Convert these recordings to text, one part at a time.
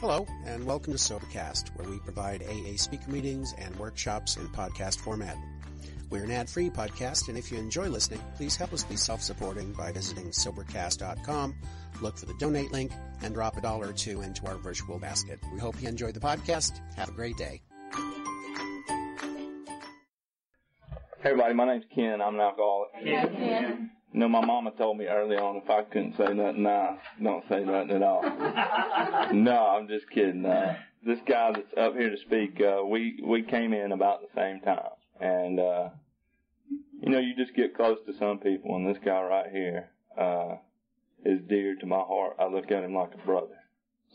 Hello, and welcome to Sobercast, where we provide AA speaker meetings and workshops in podcast format. We're an ad-free podcast, and if you enjoy listening, please help us be self-supporting by visiting Sobercast.com, look for the donate link, and drop a dollar or two into our virtual basket. We hope you enjoy the podcast. Have a great day. Hey everybody, my name's Ken. I'm an alcoholic. Yeah. Ken. You know, my mama told me early on if I couldn't say nothing nice, don't say nothing at all. no, I'm just kidding. Uh, this guy that's up here to speak, uh, we, we came in about the same time. And, uh, you know, you just get close to some people and this guy right here, uh, is dear to my heart. I look at him like a brother.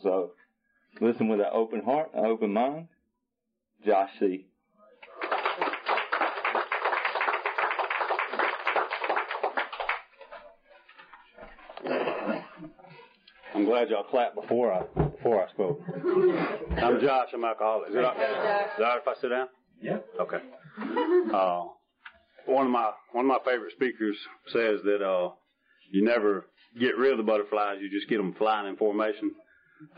So, listen with an open heart, an open mind. Josh C. glad y'all clapped before I before I spoke. I'm Josh. I'm alcoholic. Is it, all- is it all right if I sit down? Yeah. Okay. Uh, one of my one of my favorite speakers says that uh, you never get rid of the butterflies. You just get them flying in formation.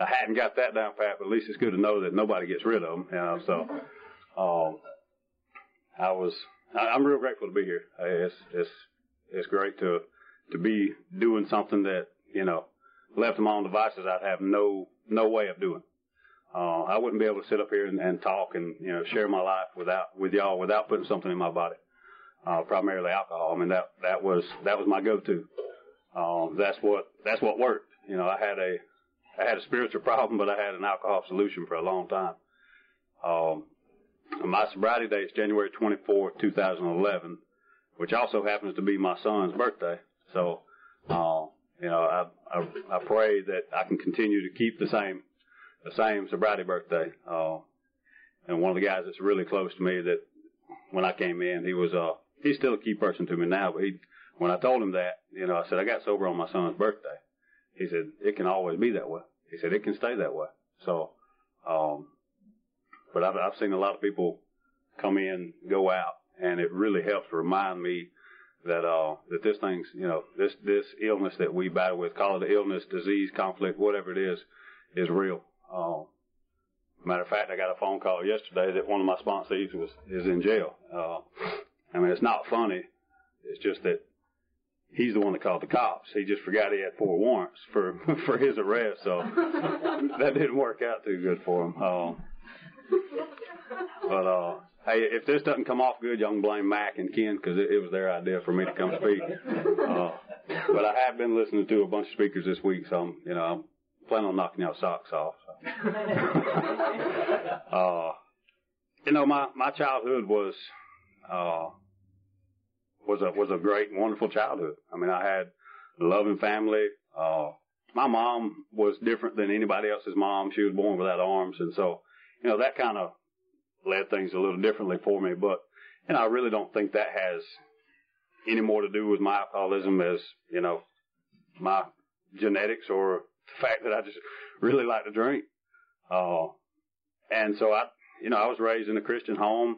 I hadn't got that down pat, but at least it's good to know that nobody gets rid of them. You know, so um, I was I, I'm real grateful to be here. Uh, It's it's it's great to to be doing something that you know left my own devices, I'd have no no way of doing. Uh, I wouldn't be able to sit up here and, and talk and you know share my life without with y'all without putting something in my body. Uh, primarily alcohol. I mean that that was that was my go-to. Um, that's what that's what worked. You know, I had a I had a spiritual problem, but I had an alcohol solution for a long time. Um, my sobriety date is January 24, 2011, which also happens to be my son's birthday. So, uh, you know, I, I, I pray that I can continue to keep the same, the same sobriety birthday. Uh, and one of the guys that's really close to me that when I came in, he was, uh, he's still a key person to me now, but he, when I told him that, you know, I said, I got sober on my son's birthday. He said, it can always be that way. He said, it can stay that way. So, um, but I've, I've seen a lot of people come in, go out, and it really helps remind me that uh that this thing's you know this this illness that we battle with, call it an illness, disease, conflict, whatever it is, is real. Um, matter of fact, I got a phone call yesterday that one of my sponsees was is in jail. Uh, I mean, it's not funny. It's just that he's the one that called the cops. He just forgot he had four warrants for for his arrest, so that didn't work out too good for him. Um, but uh, hey, if this doesn't come off good, y'all can blame Mac and Ken because it, it was their idea for me to come speak. Uh, but I have been listening to a bunch of speakers this week, so I'm, you know, I'm planning on knocking y'all socks off. So. uh, you know, my my childhood was uh, was a was a great, wonderful childhood. I mean, I had a loving family. Uh, my mom was different than anybody else's mom. She was born without arms, and so you know that kind of led things a little differently for me. But know, I really don't think that has any more to do with my alcoholism as you know my genetics or the fact that I just really like to drink. Uh, and so I, you know, I was raised in a Christian home,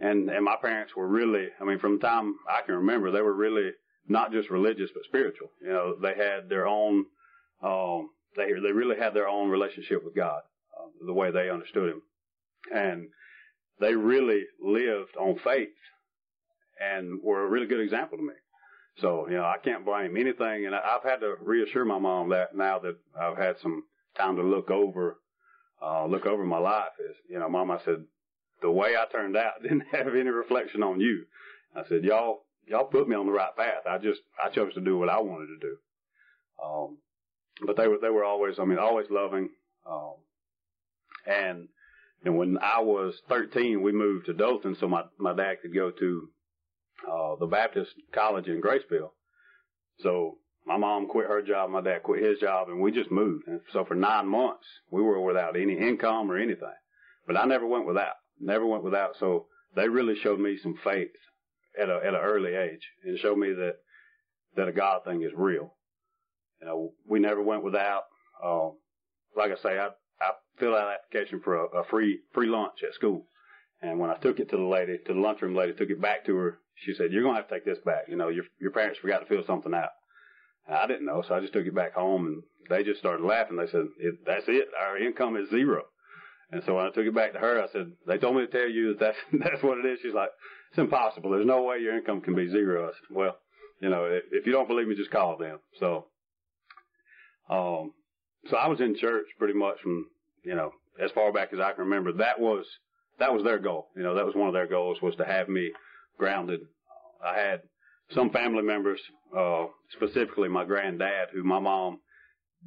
and and my parents were really, I mean, from the time I can remember, they were really not just religious but spiritual. You know, they had their own, um, they they really had their own relationship with God, uh, the way they understood Him, and they really lived on faith and were a really good example to me. So, you know, I can't blame anything. And I've had to reassure my mom that now that I've had some time to look over, uh, look over my life is, you know, mom, I said, the way I turned out didn't have any reflection on you. I said, y'all, y'all put me on the right path. I just, I chose to do what I wanted to do. Um, but they were, they were always, I mean, always loving. Um, and, and when I was 13, we moved to Dothan so my, my dad could go to, uh, the Baptist college in Graceville. So my mom quit her job, my dad quit his job, and we just moved. And so for nine months, we were without any income or anything. But I never went without, never went without. So they really showed me some faith at a, at an early age and showed me that, that a God thing is real. You know, we never went without, um, like I say, I, filled out an application for a, a free, free lunch at school. And when I took it to the lady, to the lunchroom lady, took it back to her, she said, you're to have to take this back. You know, your, your parents forgot to fill something out. And I didn't know, so I just took it back home, and they just started laughing. They said, it, "That's it. Our income is zero." And so when I took it back to her, I said, "They told me to tell you that that's, that's what it is." She's like, "It's impossible. There's no way your income can be zero." I said, "Well, you know, if, if you don't believe me, just call them." So, um, so I was in church pretty much from you know as far back as I can remember. That was that was their goal. You know, that was one of their goals was to have me grounded. I had some family members, uh, specifically my granddad, who my mom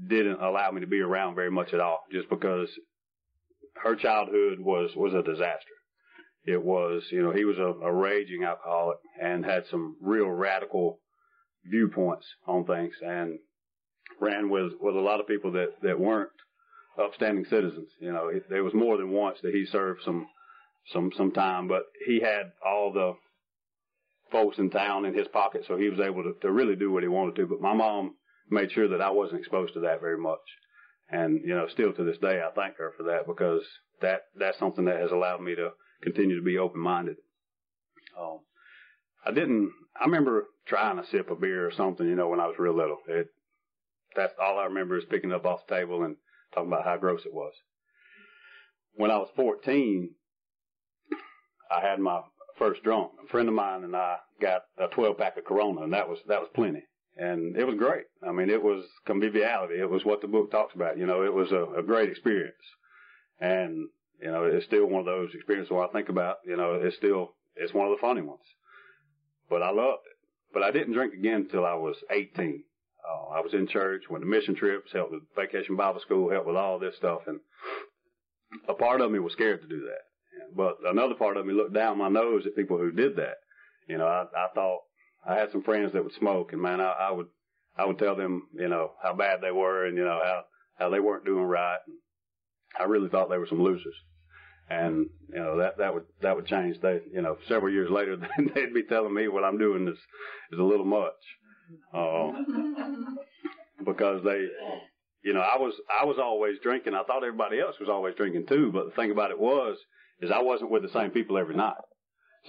didn't allow me to be around very much at all, just because her childhood was was a disaster. It was, you know, he was a, a raging alcoholic and had some real radical viewpoints on things, and ran with with a lot of people that that weren't upstanding citizens. You know, it, there was more than once that he served some some some time, but he had all the folks in town in his pocket, so he was able to, to really do what he wanted to. But my mom made sure that I wasn't exposed to that very much, and you know, still to this day, I thank her for that because that that's something that has allowed me to continue to be open minded. Um, I didn't. I remember trying a sip of beer or something, you know, when I was real little. It that's all I remember is picking up off the table and talking about how gross it was. When I was 14, I had my first drunk. A friend of mine and I got a 12 pack of Corona, and that was that was plenty, and it was great. I mean, it was conviviality. It was what the book talks about. You know, it was a, a great experience, and you know, it's still one of those experiences where I think about. You know, it's still it's one of the funny ones, but I loved it. But I didn't drink again until I was 18. Uh, I was in church, went to mission trips, helped with vacation Bible school, helped with all this stuff, and a part of me was scared to do that. But another part of me looked down my nose at people who did that. You know, I, I thought I had some friends that would smoke, and man, I, I would I would tell them, you know, how bad they were, and you know how how they weren't doing right. And I really thought they were some losers, and you know that that would that would change. They, you know, several years later, they'd be telling me what I'm doing is is a little much, uh, because they, you know, I was I was always drinking. I thought everybody else was always drinking too. But the thing about it was, is I wasn't with the same people every night.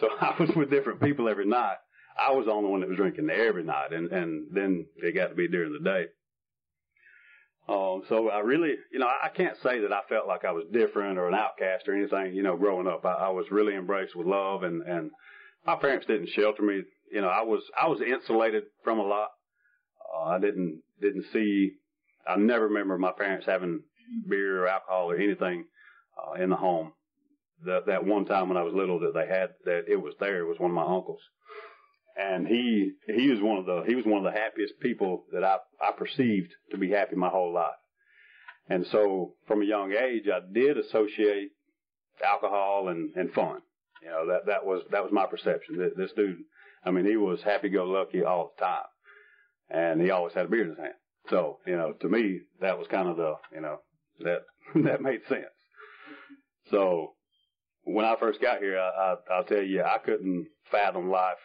So I was with different people every night. I was the only one that was drinking every night, and and then it got to be during the day. Um, so I really, you know, I can't say that I felt like I was different or an outcast or anything. You know, growing up, I, I was really embraced with love, and and my parents didn't shelter me. You know, I was I was insulated from a lot. Uh, I didn't didn't see. I never remember my parents having beer or alcohol or anything uh, in the home that that one time when I was little that they had that it was there. It was one of my uncles, and he he was one of the he was one of the happiest people that I I perceived to be happy my whole life. And so from a young age, I did associate alcohol and and fun. You know that that was that was my perception. This dude, I mean, he was happy-go-lucky all the time, and he always had a beer in his hand. So you know, to me, that was kind of the you know that that made sense. So when I first got here, I, I, I'll tell you, I couldn't fathom life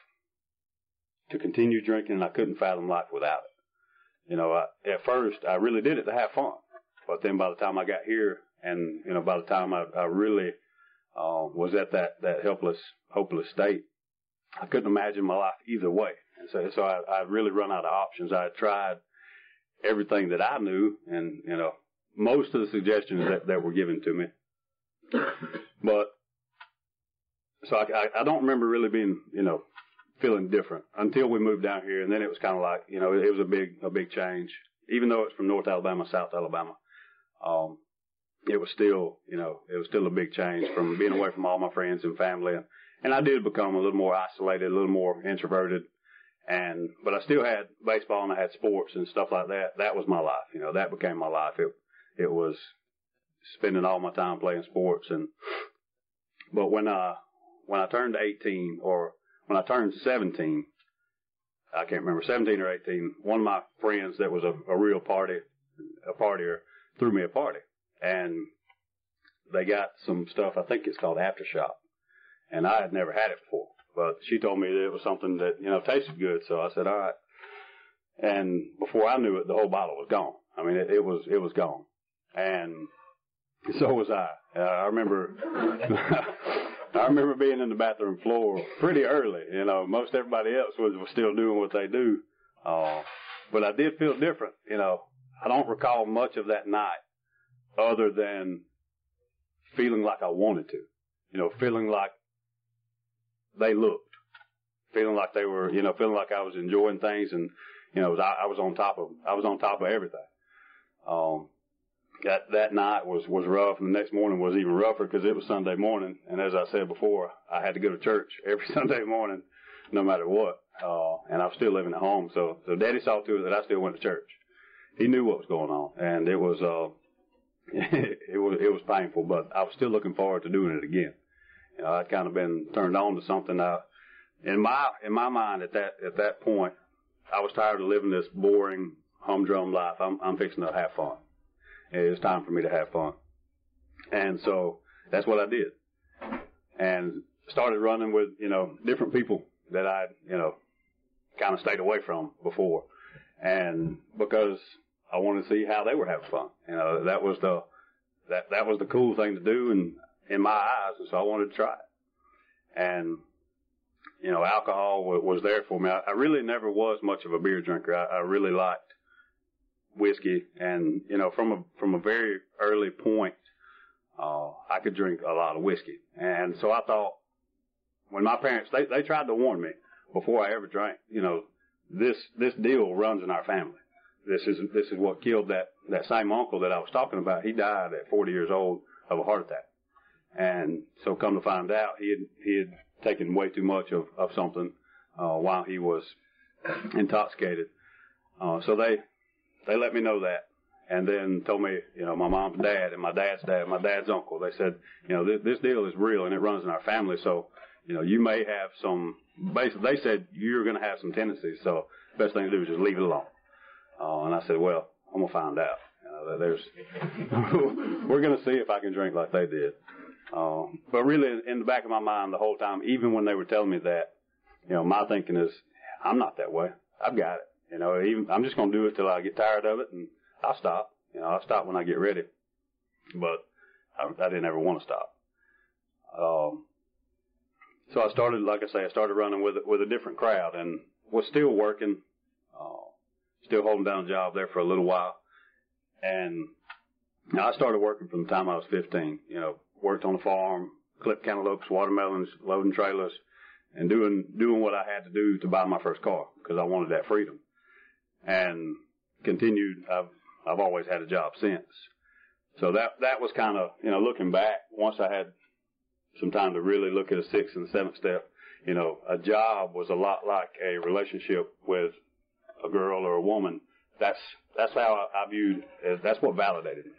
to continue drinking, and I couldn't fathom life without it. You know, I, at first I really did it to have fun, but then by the time I got here, and you know, by the time I, I really uh, was at that that helpless, hopeless state, I couldn't imagine my life either way. And so, so I, I really run out of options. I tried everything that I knew, and you know, most of the suggestions that, that were given to me. But so I, I, don't remember really being, you know, feeling different until we moved down here, and then it was kind of like, you know, it, it was a big, a big change. Even though it's from North Alabama, South Alabama, um, it was still, you know, it was still a big change from being away from all my friends and family, and, and I did become a little more isolated, a little more introverted, and but I still had baseball and I had sports and stuff like that. That was my life, you know, that became my life. It it was spending all my time playing sports, and but when I when I turned 18 or when I turned 17, I can't remember, 17 or 18, one of my friends that was a, a real party, a partier, threw me a party. And they got some stuff, I think it's called Aftershock. And I had never had it before. But she told me that it was something that, you know, tasted good. So I said, all right. And before I knew it, the whole bottle was gone. I mean, it, it was, it was gone. And so was I. Uh, I remember I remember being in the bathroom floor pretty early. You know, most everybody else was, was still doing what they do. Uh, but I did feel different. You know, I don't recall much of that night other than feeling like I wanted to. You know, feeling like they looked, feeling like they were, you know, feeling like I was enjoying things and, you know, I, I was on top of, I was on top of everything. Um, that, that night was, was rough and the next morning was even rougher because it was Sunday morning. And as I said before, I had to go to church every Sunday morning, no matter what. Uh, and I was still living at home. So, so daddy saw to it that I still went to church. He knew what was going on and it was, uh, it was, it was painful, but I was still looking forward to doing it again. I'd kind of been turned on to something. I, in my, in my mind at that, at that point, I was tired of living this boring humdrum life. I'm, I'm fixing to have fun. It's time for me to have fun. And so that's what I did. And started running with, you know, different people that I, you know, kind of stayed away from before. And because I wanted to see how they were having fun. You know, that was the, that, that was the cool thing to do and in my eyes. And so I wanted to try it. And, you know, alcohol was, was there for me. I, I really never was much of a beer drinker. I, I really liked whiskey and, you know, from a, from a very early point, uh, I could drink a lot of whiskey. And so I thought when my parents, they, they tried to warn me before I ever drank, you know, this, this deal runs in our family. This is, this is what killed that, that same uncle that I was talking about. He died at 40 years old of a heart attack. And so come to find out, he had, he had taken way too much of, of something, uh, while he was intoxicated. Uh, so they, they let me know that and then told me, you know, my mom's dad and my dad's dad, and my dad's uncle, they said, you know, this, this deal is real and it runs in our family. So, you know, you may have some, basically they said you're going to have some tendencies. So best thing to do is just leave it alone. Uh, and I said, well, I'm going to find out. There's, we're going to see if I can drink like they did. Uh, but really in the back of my mind the whole time, even when they were telling me that, you know, my thinking is, I'm not that way. I've got it. You know, even, I'm just going to do it till I get tired of it and I'll stop. You know, I'll stop when I get ready. But I, I didn't ever want to stop. Um, so I started, like I say, I started running with with a different crowd and was still working, uh, still holding down a job there for a little while. And I started working from the time I was 15. You know, worked on the farm, clipped cantaloupes, watermelons, loading trailers, and doing doing what I had to do to buy my first car because I wanted that freedom. And continued. I've I've always had a job since. So that that was kind of you know looking back once I had some time to really look at a sixth and seventh step. You know, a job was a lot like a relationship with a girl or a woman. That's that's how I, viewed. That's what validated me.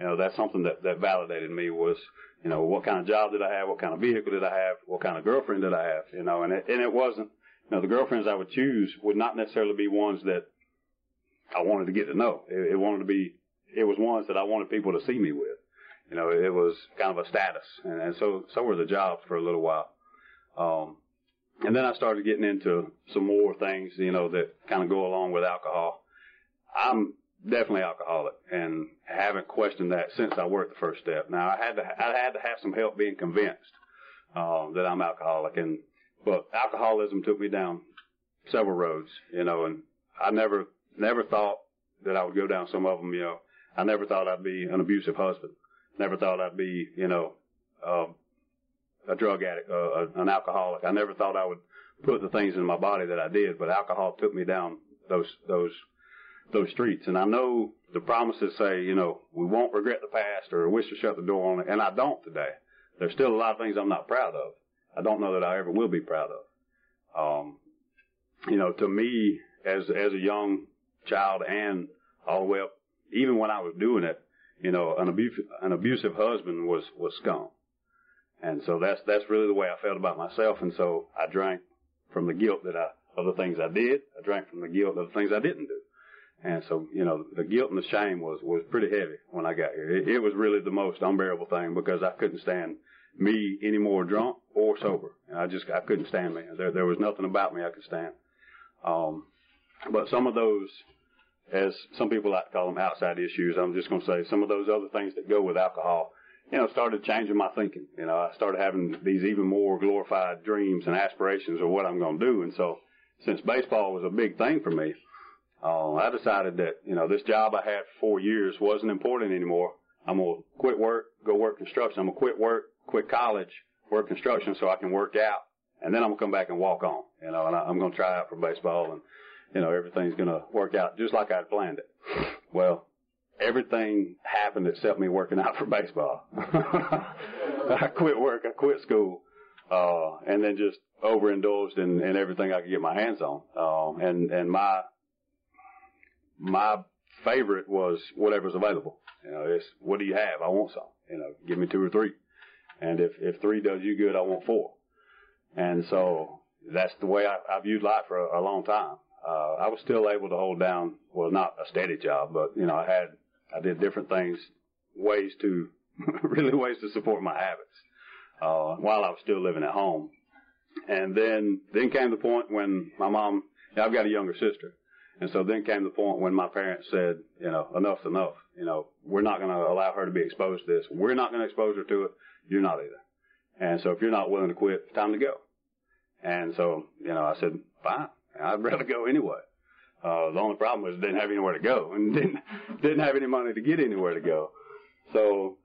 You know, that's something that that validated me was you know what kind of job did I have, what kind of vehicle did I have, what kind of girlfriend did I have. You know, and it, and it wasn't. You know, the girlfriends I would choose would not necessarily be ones that I wanted to get to know. It, it wanted to be, it was ones that I wanted people to see me with. You know, it was kind of a status, and, and so so were the jobs for a little while. Um, and then I started getting into some more things, you know, that kind of go along with alcohol. I'm definitely alcoholic, and haven't questioned that since I worked the first step. Now I had to I had to have some help being convinced um, that I'm alcoholic, and but alcoholism took me down several roads, you know, and I never Never thought that I would go down some of them, you know. I never thought I'd be an abusive husband. Never thought I'd be, you know, uh, a drug addict, uh, an alcoholic. I never thought I would put the things in my body that I did, but alcohol took me down those, those, those streets. And I know the promises say, you know, we won't regret the past or wish to shut the door on it. And I don't today. There's still a lot of things I'm not proud of. I don't know that I ever will be proud of. Um, you know, to me, as, as a young child and all the way up, even when I was doing it, you know, an abusive, an abusive husband was, was scum. And so that's, that's really the way I felt about myself. And so I drank from the guilt that I, of the things I did. I drank from the guilt of the things I didn't do. And so, you know, the guilt and the shame was, was pretty heavy when I got here. It, it was really the most unbearable thing because I couldn't stand me any more drunk or sober. And I just, I couldn't stand me. There, there was nothing about me I could stand. Um, but some of those as some people like to call them outside issues. I'm just going to say some of those other things that go with alcohol, you know, started changing my thinking. You know, I started having these even more glorified dreams and aspirations of what I'm going to do. And so since baseball was a big thing for me, uh, I decided that, you know, this job I had for four years wasn't important anymore. I'm going to quit work, go work construction. I'm going to quit work, quit college, work construction so I can work out. And then I'm going to come back and walk on, you know, and I, I'm going to try out for baseball and, you know, everything's going to work out just like I'd planned it. Well, everything happened except me working out for baseball. I quit work, I quit school, uh, and then just overindulged in, in everything I could get my hands on. Um, and, and my, my favorite was whatever's available. You know, it's, what do you have? I want some. You know, give me two or three. And if, if three does you good, I want four. And so that's the way I, I viewed life for a, a long time. Uh, I was still able to hold down, well, not a steady job, but, you know, I had, I did different things, ways to, really ways to support my habits, uh, while I was still living at home. And then, then came the point when my mom, I've got a younger sister. And so then came the point when my parents said, you know, enough's enough. You know, we're not going to allow her to be exposed to this. We're not going to expose her to it. You're not either. And so if you're not willing to quit, it's time to go. And so, you know, I said, fine. I'd rather go anyway. Uh, the only problem was didn't have anywhere to go and didn't, didn't have any money to get anywhere to go. So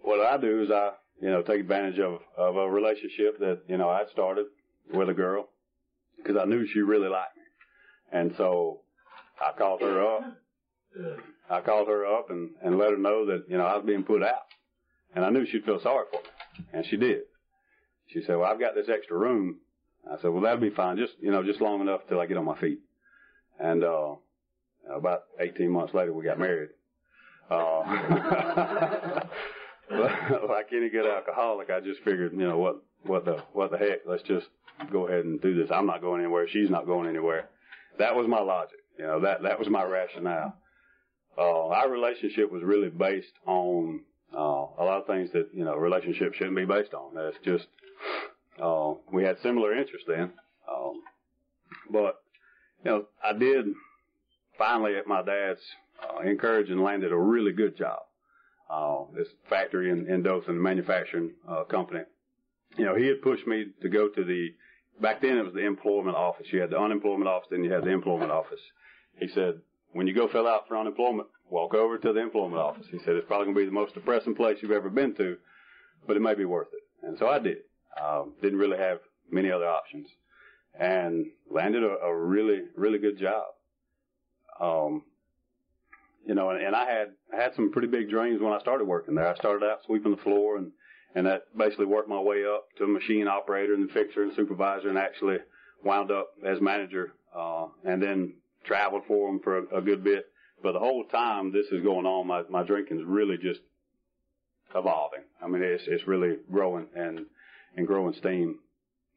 what I do is I, you know, take advantage of, of a relationship that, you know, I started with a girl because I knew she really liked me. And so I called her up. I called her up and, and let her know that, you know, I was being put out. And I knew she'd feel sorry for me. And she did. She said, well, I've got this extra room. I said, well, that'll be fine. Just, you know, just long enough till I get on my feet. And, uh, about 18 months later, we got married. Uh, like any good alcoholic, I just figured, you know, what, what the, what the heck? Let's just go ahead and do this. I'm not going anywhere. She's not going anywhere. That was my logic. You know, that, that was my rationale. Uh, our relationship was really based on, uh, a lot of things that, you know, relationships shouldn't be based on. That's just, uh, we had similar interests then. Um, but, you know, I did finally at my dad's, uh, encouraging landed a really good job. Uh, this factory in, in Dothan, manufacturing, uh, company. You know, he had pushed me to go to the back then it was the employment office. You had the unemployment office, then you had the employment office. He said, when you go fill out for unemployment, walk over to the employment office. He said, it's probably going to be the most depressing place you've ever been to, but it may be worth it. And so I did. Um, didn't really have many other options and landed a, a really, really good job. Um, you know, and, and I had, I had some pretty big dreams when I started working there. I started out sweeping the floor and and that basically worked my way up to machine operator and fixer and supervisor and actually wound up as manager, uh, and then traveled for them for a, a good bit. But the whole time this is going on, my, my drinking's really just evolving. I mean, it's, it's really growing and, and growing steam.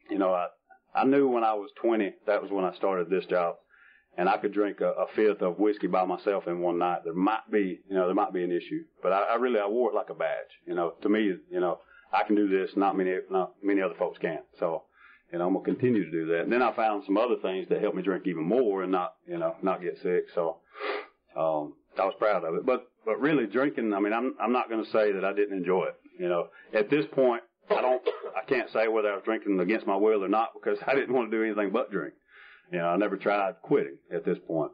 You know, I, I knew when I was 20, that was when I started this job and I could drink a, a fifth of whiskey by myself in one night, there might be, you know, there might be an issue. But I, I really, I wore it like a badge. You know, to me, you know, I can do this, not many, not many other folks can. So, you know, I'm gonna continue to do that. And then I found some other things that helped me drink even more and not, you know, not get sick. So, um, I was proud of it. But, but really drinking, I mean, I'm, I'm not gonna say that I didn't enjoy it. You know, at this point, I don't, I can't say whether I was drinking against my will or not because I didn't want to do anything but drink. Know, I never tried quitting at this point.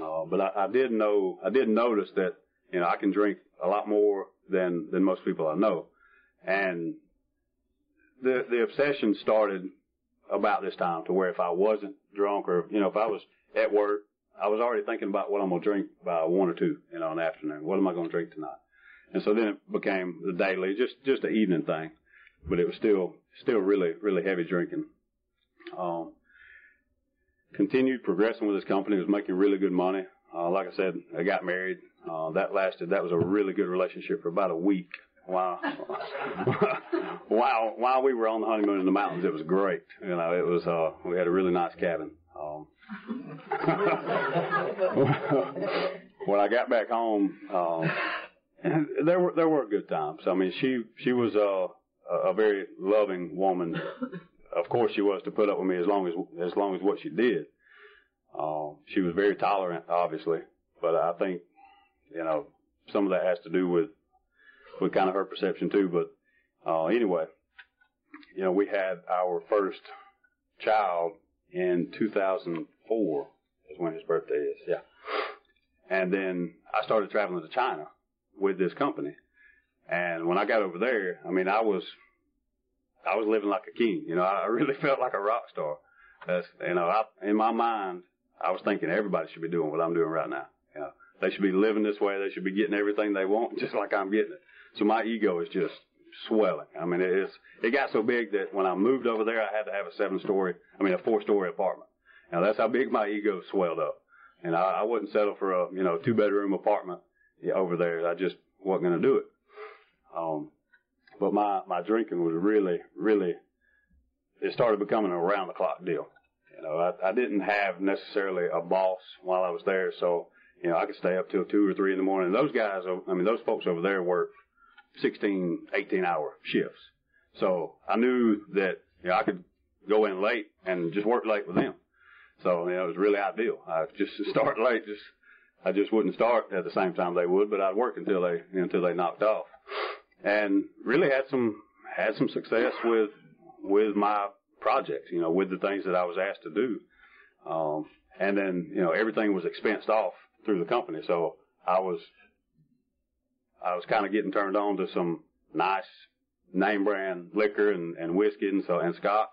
Uh, but I, I did know, I did notice that, you know, I can drink a lot more than, than most people I know. And the, the obsession started about this time to where if I wasn't drunk or, you know, if I was at work, I was already thinking about what I'm going to drink by one or two, you know, in the afternoon. What am I going to drink tonight? And so then it became the daily, just, just an evening thing. But it was still, still really, really heavy drinking. Um, continued progressing with this company, was making really good money. Uh, like I said, I got married. Uh, that lasted, that was a really good relationship for about a week. While, while, while we were on the honeymoon in the mountains, it was great. You know, it was, uh, we had a really nice cabin. Um, when I got back home, um, there were, there were good times. I mean, she, she was, uh, a very loving woman of course she was to put up with me as long as as long as what she did. Uh, she was very tolerant, obviously, but I think you know some of that has to do with with kind of her perception too. But uh, anyway, you know we had our first child in 2004 is when his birthday is. Yeah. And then I started traveling to China with this company. And when I got over there, I mean, I was, I was living like a king. You know, I really felt like a rock star. That's, you know, I, in my mind, I was thinking everybody should be doing what I'm doing right now. You know, they should be living this way. They should be getting everything they want, just like I'm getting it. So my ego is just swelling. I mean, it is, it got so big that when I moved over there, I had to have a seven story, I mean, a four story apartment. Now that's how big my ego swelled up. And I, I wouldn't settle for a, you know, two bedroom apartment over there. I just wasn't going to do it. Um, but my, my drinking was really, really, it started becoming a round the clock deal. You know, I, I didn't have necessarily a boss while I was there. So, you know, I could stay up till two or three in the morning. Those guys, I mean, those folks over there work 16, 18 hour shifts. So I knew that, you know, I could go in late and just work late with them. So, you know, it was really ideal. I just start late, just, I just wouldn't start at the same time they would, but I'd work until they, until they knocked off. And really had some, had some success with, with my projects, you know, with the things that I was asked to do. Um, and then, you know, everything was expensed off through the company. So I was, I was kind of getting turned on to some nice name brand liquor and, and whiskey and so, and scotch.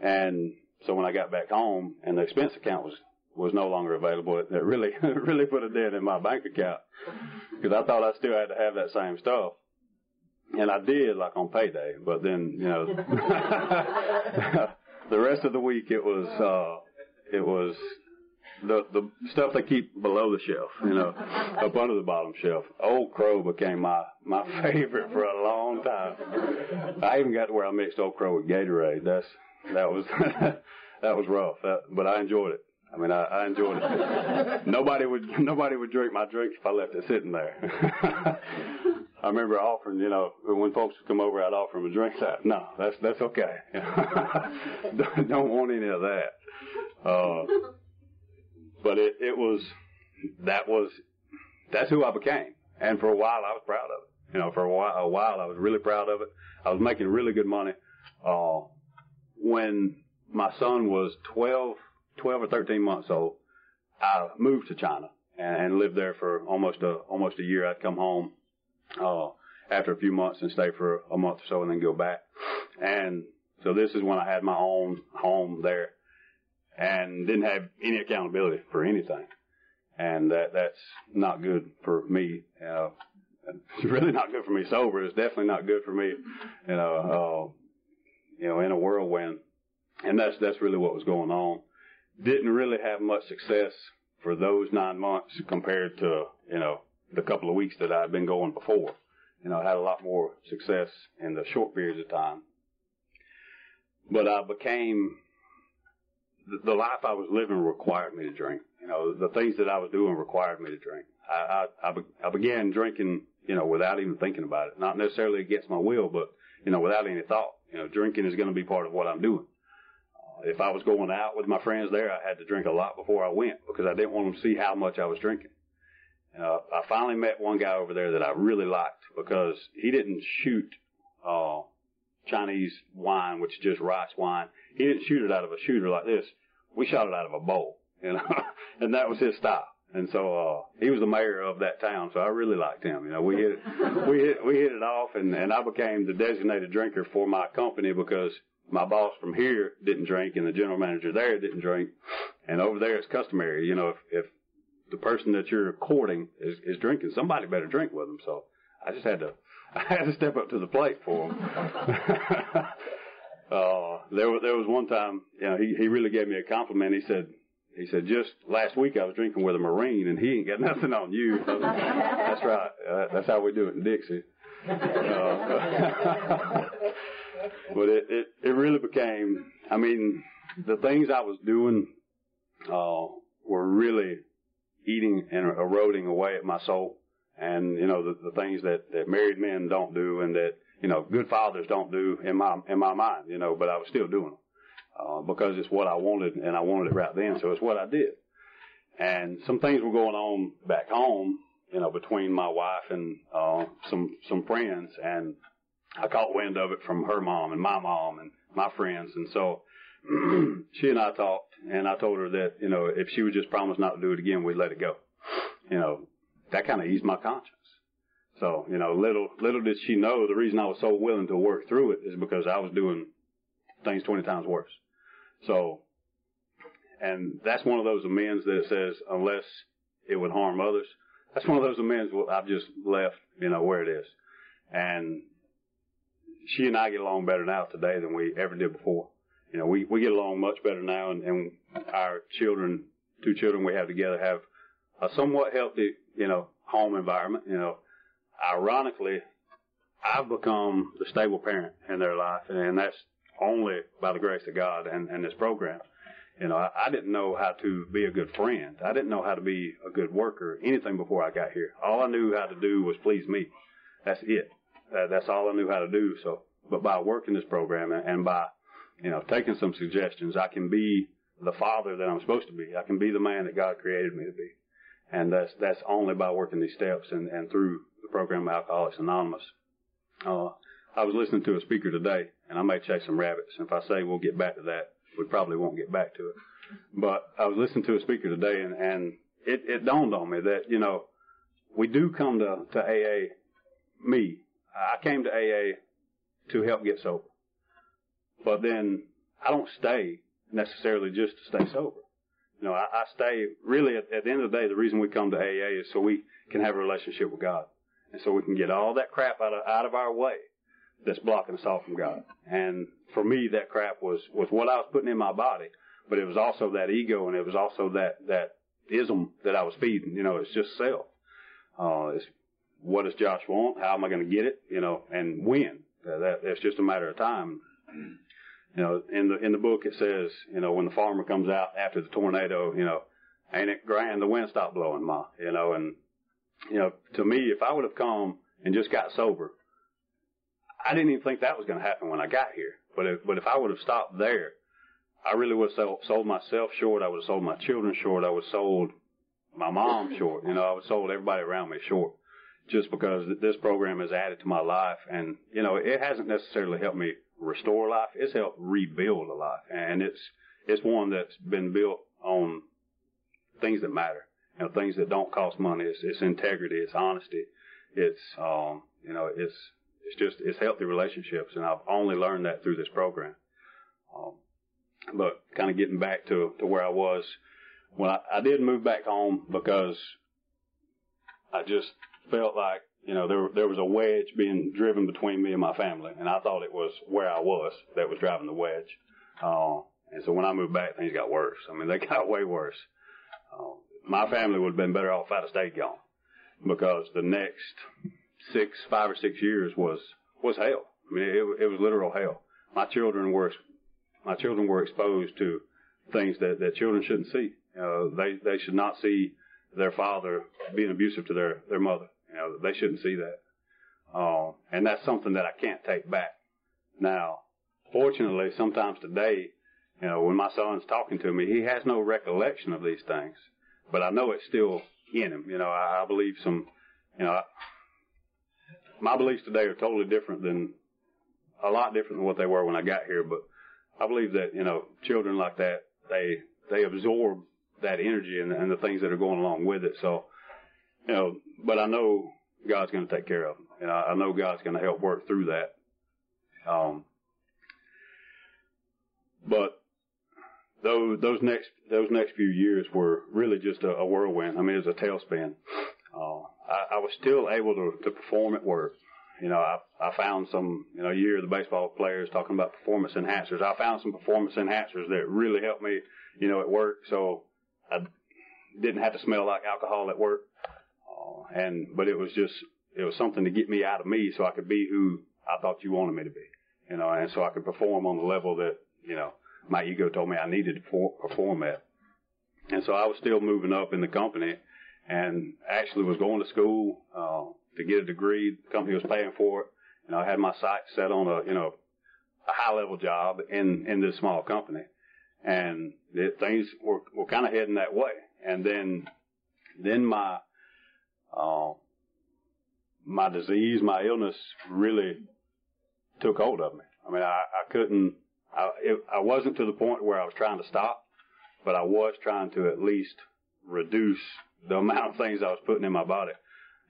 And so when I got back home and the expense account was, was no longer available, it, it really, really put a dent in my bank account because I thought I still had to have that same stuff. And I did like on payday, but then, you know, the rest of the week it was, uh, it was the the stuff they keep below the shelf, you know, up under the bottom shelf. Old Crow became my my favorite for a long time. I even got to where I mixed Old Crow with Gatorade. That's that was that was rough, that, but I enjoyed it. I mean, I, I enjoyed it. nobody would nobody would drink my drink if I left it sitting there. I remember offering, you know, when folks would come over, I'd offer them a drink. I, no, that's that's okay. don't want any of that. Uh, but it, it was, that was, that's who I became. And for a while I was proud of it. You know, for a while, a while I was really proud of it. I was making really good money. Uh, when my son was 12, 12 or 13 months old, I moved to China and, and lived there for almost a, almost a year. I'd come home, uh, after a few months and stay for a month or so and then go back. And so this is when I had my own home there and didn't have any accountability for anything. And that, that's not good for me. Uh, it's really not good for me sober. It's definitely not good for me, you know, uh, you know, in a whirlwind. And that's, that's really what was going on. Didn't really have much success for those nine months compared to, you know, the couple of weeks that I'd been going before. You know, I had a lot more success in the short periods of time. But I became the, life I was living required me to drink. You know, the things that I was doing required me to drink. I, I, I, I began drinking, you know, without even thinking about it. Not necessarily against my will, but, you know, without any thought. You know, drinking is going to be part of what I'm doing. Uh, if I was going out with my friends there, I had to drink a lot before I went because I didn't want them to see how much I was drinking. Uh, I finally met one guy over there that I really liked because he didn't shoot, uh, Chinese wine, which is just rice wine. He didn't shoot it out of a shooter like this. We shot it out of a bowl, you know, and that was his style. And so, uh, he was the mayor of that town, so I really liked him. You know, we hit, we hit, we hit it off and, and I became the designated drinker for my company because my boss from here didn't drink and the general manager there didn't drink. And over there it's customary, you know, if, if the person that you're courting is, is drinking, somebody better drink with them. So I just had to, I had to step up to the plate for him. uh, there was, there was one time, you know, he, he really gave me a compliment. He said, he said, just last week I was drinking with a Marine and he ain't got nothing on you. that's right. Uh, that's how we do it in Dixie. Uh, but it, it, it really became, I mean, the things I was doing, uh, were really eating and eroding away at my soul. And you know the, the things that that married men don't do and that you know good fathers don't do in my in my mind you know but I was still doing them uh, because it's what I wanted and I wanted it right then. So it's what I did. And some things were going on back home you know between my wife and uh, some some friends. And I caught wind of it from her mom and my mom and my friends. And so she and I talked and I told her that you know if she would just promise not to do it again, we'd let it go. You know, that kind of eased my conscience. So you know, little little did she know the reason I was so willing to work through it is because I was doing things twenty times worse. So, and that's one of those amends that says unless it would harm others. That's one of those amends I've just left, you know, where it is. And she and I get along better now today than we ever did before. You know, we, we get along much better now and, and our children, two children we have together have a somewhat healthy, you know, home environment. You know, ironically, I've become the stable parent in their life and that's only by the grace of God and, and this program. You know, I, I didn't know how to be a good friend. I didn't know how to be a good worker, anything before I got here. All I knew how to do was please me. That's it. Uh, that's all I knew how to do. So, but by working this program and, and by, you know, taking some suggestions, I can be the father that I'm supposed to be. I can be the man that God created me to be. And that's, that's only by working these steps and, and through the program Alcoholics Anonymous. Uh, I was listening to a speaker today, and I may chase some rabbits. If I say we'll get back to that, we probably won't get back to it. But I was listening to a speaker today, and, and it, it dawned on me that you know we do come to to AA. Me, I came to AA to help get sober, but then I don't stay necessarily just to stay sober. You know, I, I stay really at, at the end of the day. The reason we come to AA is so we can have a relationship with God, and so we can get all that crap out of out of our way that's blocking us off from God. And for me, that crap was, was what I was putting in my body, but it was also that ego and it was also that, that ism that I was feeding. You know, it's just self. Uh, it's what does Josh want? How am I going to get it? You know, and when? That, that's just a matter of time. You know, in the, in the book it says, you know, when the farmer comes out after the tornado, you know, ain't it grand the wind stopped blowing, ma? You know, and, you know, to me, if I would have come and just got sober, I didn't even think that was going to happen when I got here. But if, but if I would have stopped there, I really would have sold, sold myself short. I would have sold my children short. I would have sold my mom short. You know, I would have sold everybody around me short just because this program has added to my life. And, you know, it hasn't necessarily helped me restore life. It's helped rebuild a life. And it's, it's one that's been built on things that matter. You know, things that don't cost money. It's, it's integrity. It's honesty. It's, um, you know, it's, it's just it's healthy relationships, and I've only learned that through this program. Um, but kind of getting back to to where I was when I, I did move back home because I just felt like you know there there was a wedge being driven between me and my family, and I thought it was where I was that was driving the wedge. Uh, and so when I moved back, things got worse. I mean, they got way worse. Uh, my family would have been better off if I'd have stayed gone because the next six, five or six years was was hell. I mean, it, it was literal hell. My children were my children were exposed to things that that children shouldn't see. Uh, they they should not see their father being abusive to their their mother. You know, they shouldn't see that. Uh, and that's something that I can't take back. Now, fortunately, sometimes today, you know, when my son's talking to me, he has no recollection of these things, but I know it's still in him. You know, I, I believe some, you know, my beliefs today are totally different than a lot different than what they were when I got here. But I believe that you know children like that they they absorb that energy and, and the things that are going along with it. So you know, but I know God's going to take care of them, and I, I know God's going to help work through that. Um, but those those next those next few years were really just a, a whirlwind. I mean, it was a tailspin. Uh, I, I was still able to, to perform at work. You know, I, I found some, you know, you hear the baseball players talking about performance enhancers. I found some performance enhancers that really helped me, you know, at work. So I didn't have to smell like alcohol at work. And, but it was just, it was something to get me out of me so I could be who I thought you wanted me to be, you know, and so I could perform on the level that, you know, my ego told me I needed to perform at. And so I was still moving up in the company and actually was going to school uh, to get a degree. The company was paying for it, and I had my sights set on a you know a high level job in in this small company, and it, things were were kind of heading that way. And then then my uh, my disease, my illness, really took hold of me. I mean, I, I couldn't. I, it, I wasn't to the point where I was trying to stop, but I was trying to at least reduce the amount of things I was putting in my body.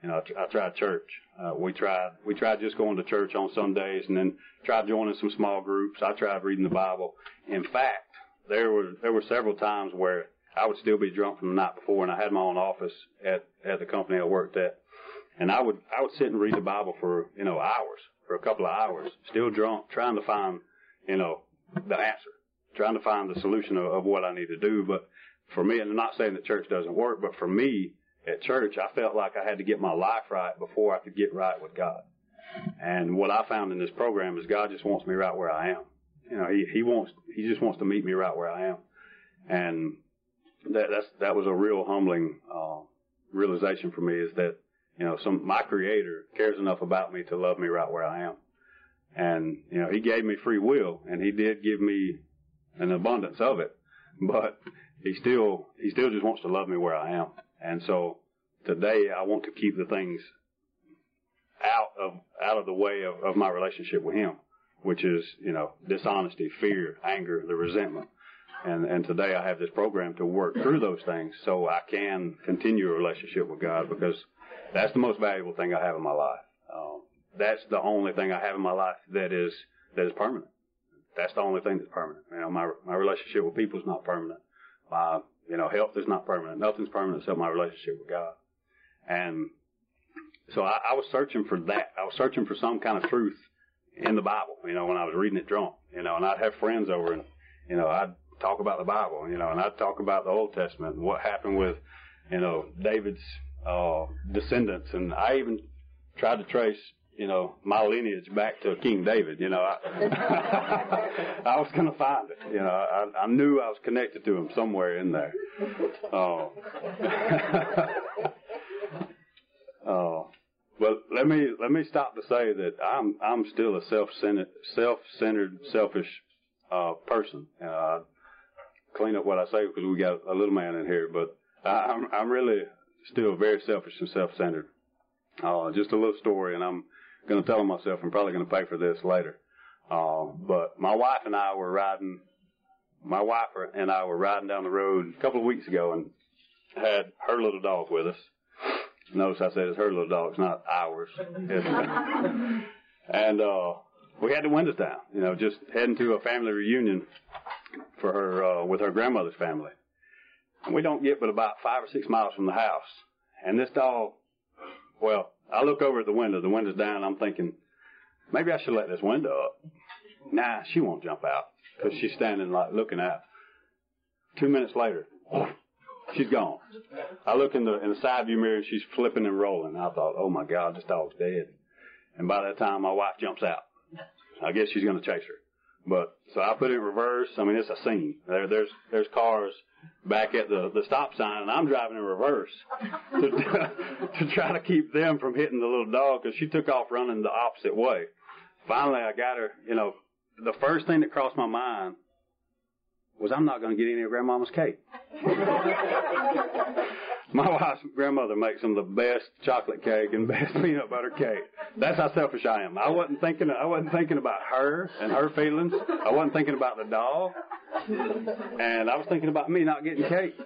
You know, I, tr- I tried church. Uh, we tried, we tried just going to church on Sundays and then tried joining some small groups. I tried reading the Bible. In fact, there were, there were several times where I would still be drunk from the night before and I had my own office at, at the company I worked at. And I would, I would sit and read the Bible for, you know, hours, for a couple of hours, still drunk, trying to find, you know, the answer, trying to find the solution of, of what I need to do. But for me, and I'm not saying that church doesn't work, but for me at church, I felt like I had to get my life right before I could get right with God. And what I found in this program is God just wants me right where I am. You know, he, he wants, he just wants to meet me right where I am. And that, that's, that was a real humbling, uh, realization for me is that, you know, some, my creator cares enough about me to love me right where I am. And, you know, he gave me free will and he did give me an abundance of it, but he still, he still just wants to love me where I am. And so today I want to keep the things out of, out of the way of, of my relationship with him, which is, you know, dishonesty, fear, anger, the resentment. And, and today I have this program to work through those things so I can continue a relationship with God because that's the most valuable thing I have in my life. Um, that's the only thing I have in my life that is, that is permanent. That's the only thing that's permanent. You know, my, my relationship with people is not permanent. My, you know, health is not permanent. Nothing's permanent except my relationship with God. And so I, I was searching for that. I was searching for some kind of truth in the Bible, you know, when I was reading it drunk, you know, and I'd have friends over and, you know, I'd talk about the Bible, you know, and I'd talk about the Old Testament and what happened with, you know, David's, uh, descendants. And I even tried to trace, you know, my lineage back to King David, you know, I, I was going to find it, you know, I, I knew I was connected to him somewhere in there. Oh. Oh. Well, let me let me stop to say that I'm I'm still a self-centered, self-centered, selfish uh, person. Uh, clean up what I say because we got a little man in here, but I, I'm I'm really still very selfish and self-centered. Uh, just a little story, and I'm going to tell myself I'm probably going to pay for this later. Uh, but my wife and I were riding. My wife and I were riding down the road a couple of weeks ago, and had her little dog with us. Notice I said it's her little dog, it's not ours. and uh we had the windows down, you know, just heading to a family reunion for her uh with her grandmother's family. And we don't get but about five or six miles from the house. And this dog well, I look over at the window, the window's down, I'm thinking, maybe I should let this window up. Nah, she won't jump out because she's standing like looking out. Two minutes later, she's gone. I look in the in the side view mirror and she's flipping and rolling. I thought, oh my God, this dog's dead. And by that time, my wife jumps out. I guess she's going to chase her. But so I put it in reverse. I mean, it's a scene. There, there's there's cars back at the the stop sign, and I'm driving in reverse to to try to keep them from hitting the little dog because she took off running the opposite way. Finally, I got her. You know, the first thing that crossed my mind was I'm not going to get any of Grandmama's cake. My wife's grandmother makes some of the best chocolate cake and best peanut butter cake. That's how selfish I am. I wasn't thinking. I wasn't thinking about her and her feelings. I wasn't thinking about the dog, and I was thinking about me not getting cake.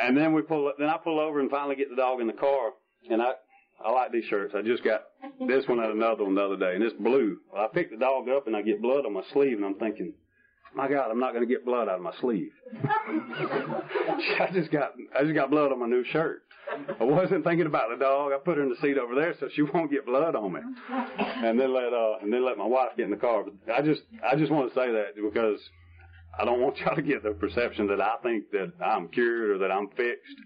and then we pull. Then I pull over and finally get the dog in the car, and I. I like these shirts. I just got this one and another one the other day, and it's blue. Well, I pick the dog up and I get blood on my sleeve, and I'm thinking, my God, I'm not going to get blood out of my sleeve. I just got, I just got blood on my new shirt. I wasn't thinking about the dog. I put her in the seat over there so she won't get blood on me. And then let, uh, and then let my wife get in the car. But I just, I just want to say that because I don't want y'all to get the perception that I think that I'm cured or that I'm fixed.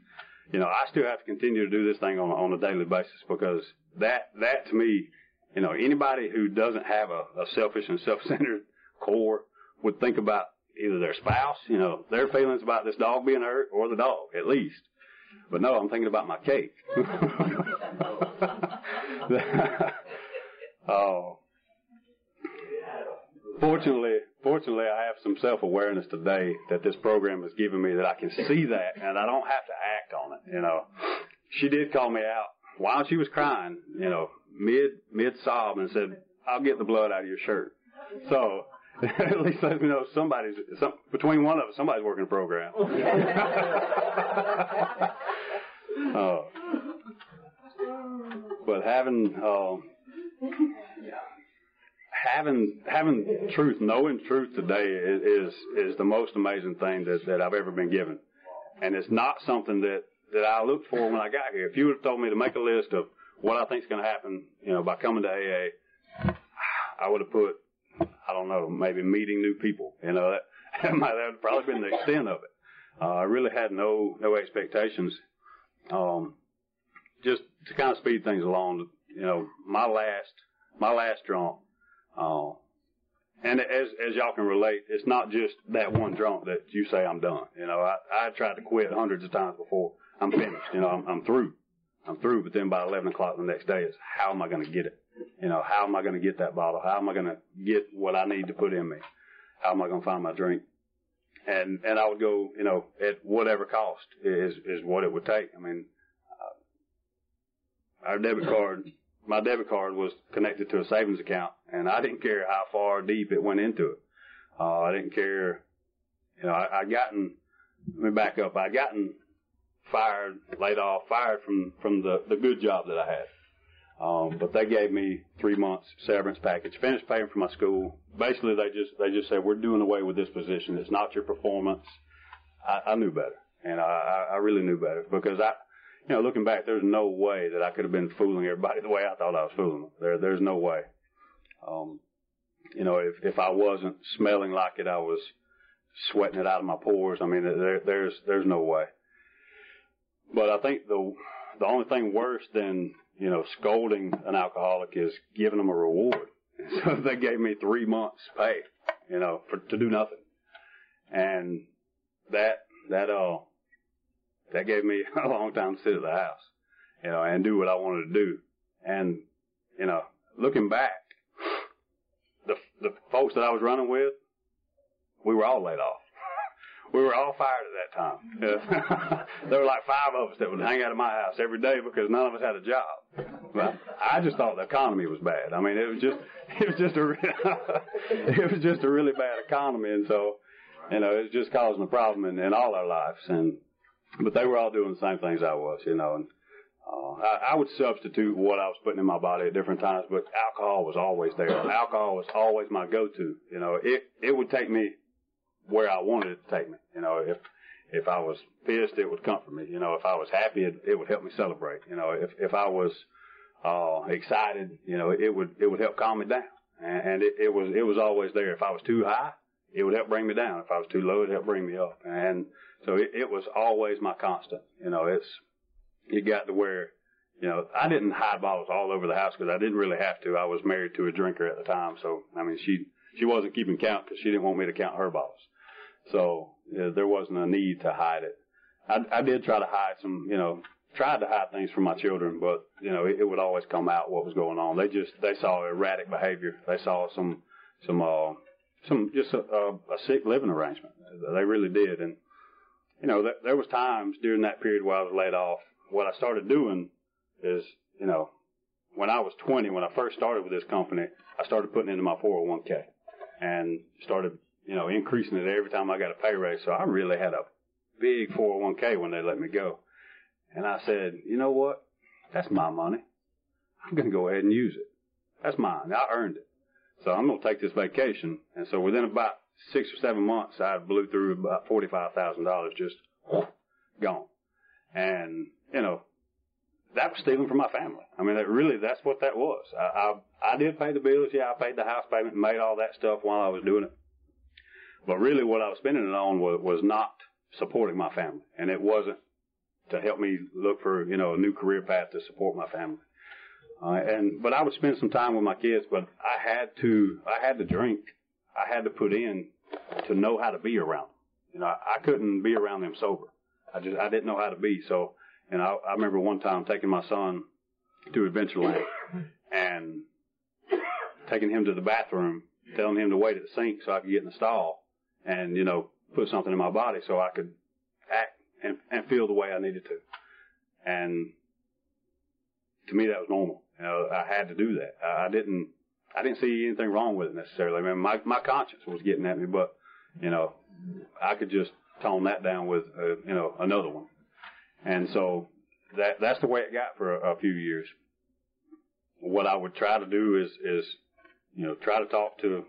You know, I still have to continue to do this thing on, on a daily basis because that, that to me, you know, anybody who doesn't have a, a selfish and self-centered core would think about either their spouse, you know, their feelings about this dog being hurt or the dog, at least. But no, I'm thinking about my cake. oh. Fortunately, fortunately, I have some self-awareness today that this program has given me that I can see that and I don't have to act on it, you know. She did call me out while she was crying, you know, mid, mid sob and said, I'll get the blood out of your shirt. So, at least let me know somebody's some, between one of us, somebody's working a program. uh, but having uh, having having truth, knowing truth today is is, is the most amazing thing that, that I've ever been given, and it's not something that that I looked for when I got here. If you would have told me to make a list of what I think is going to happen, you know, by coming to AA, I would have put, I don't know, maybe meeting new people. You know, that, that might have probably been the extent of it. Uh, I really had no no expectations. Um, just to kind of speed things along, you know, my last my last drunk, uh, and as as y'all can relate, it's not just that one drunk that you say I'm done. You know, I I tried to quit hundreds of times before. I'm finished. You know, I'm, I'm through. I'm through. But then by 11 o'clock the next day, it's how am I going to get it? You know, how am I going to get that bottle? How am I going to get what I need to put in me? How am I going to find my drink? And and I would go, you know, at whatever cost is is what it would take. I mean, uh, our debit card, my debit card was connected to a savings account, and I didn't care how far deep it went into it. Uh, I didn't care, you know, I, I gotten. Let me back up. I'd gotten fired, laid off, fired from from the the good job that I had. Um, but they gave me three months severance package, finished paying for my school. Basically, they just they just said we're doing away with this position. It's not your performance. I, I knew better, and I, I really knew better because I, you know, looking back, there's no way that I could have been fooling everybody the way I thought I was fooling them. There, there's no way. Um, you know, if if I wasn't smelling like it, I was sweating it out of my pores. I mean, there, there's there's no way. But I think the the only thing worse than you know scolding an alcoholic is giving them a reward. So they gave me three months pay, you know, for to do nothing, and that that uh that gave me a long time to sit at the house, you know, and do what I wanted to do. And you know, looking back, the the folks that I was running with, we were all laid off we were all fired at that time. There were like five of us that would hang out at my house every day because none of us had a job. But I just thought the economy was bad. I mean, it was just, it was just a, it was just a really bad economy, and so, you know, it was just causing a problem in, in all our lives. And but they were all doing the same things I was, you know. And uh, I, I would substitute what I was putting in my body at different times, but alcohol was always there. Alcohol was always my go-to. You know, it it would take me where I wanted it to take me. You know, if if I was pissed, it would comfort me. You know, if I was happy, it, it would help me celebrate. You know, if if I was uh, excited, you know, it would it would help calm me down. And, and it, it was it was always there. If I was too high, it would help bring me down. If I was too low, it helped bring me up. And so it, it was always my constant. You know, it's it got to where you know, I didn't hide bottles all over the house because I didn't really have to. I was married to a drinker at the time, so I mean, she she wasn't keeping count because she didn't want me to count her bottles. So yeah, there wasn't a need to hide it. I, I did try to hide some, you know, tried to hide things from my children, but you know, it, it would always come out what was going on. They just they saw erratic behavior. They saw some some uh some just a, a, a sick living arrangement. They really did, and you know, th- there was times during that period where I was laid off. What I started doing is, you know, when I was 20, when I first started with this company, I started putting into my 401k and started you know, increasing it every time I got a pay raise. So I really had a big 401k when they let me go. And I said, you know what? That's my money. I'm going to go ahead and use it. That's mine. I earned it. So I'm going to take this vacation. And so within about six or seven months, I blew through about $45,000 just gone. And, you know, that was stealing from my family. I mean, that really, that's what that was. I, I, I did pay the bills. Yeah, I paid the house payment and made all that stuff while I was doing it. But really, what I was spending it on was, was not supporting my family, and it wasn't to help me look for you know a new career path to support my family. Uh, and but I would spend some time with my kids, but I had to I had to drink, I had to put in to know how to be around them. You know, I, I couldn't be around them sober. I just I didn't know how to be. So, and I, I remember one time taking my son to Adventureland and taking him to the bathroom, telling him to wait at the sink so I could get in the stall and, you know, put something in my body so I could act and, and feel the way I needed to. And to me, that was normal. You know, I had to do that. I, didn't, I didn't see anything wrong with it necessarily. I mean, my my conscience was getting at me, but you know, I could just tone that down with uh, you know another one, and so that that's the way it got for a, a few years. What I would try to do is is you know try to talk to